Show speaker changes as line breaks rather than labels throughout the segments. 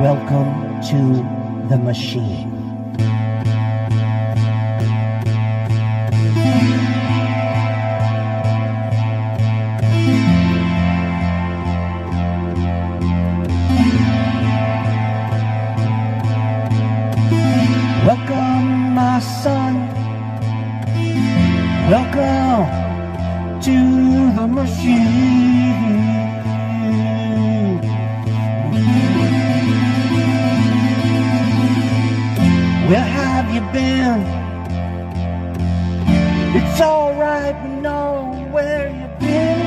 Welcome to the machine. Welcome, my son. Welcome to the machine. Where have you been? It's alright, we know where you've been.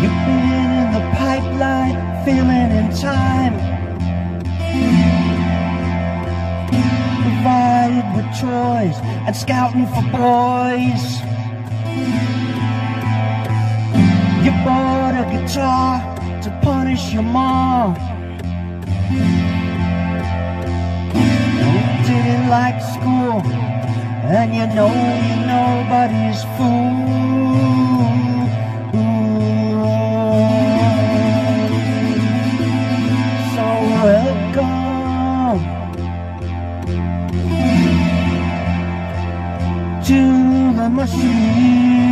You've been in the pipeline, feeling in time. Provided with toys and scouting for boys. Punish your mom. You didn't like school, and you know you're nobody's fool. So welcome to the machine.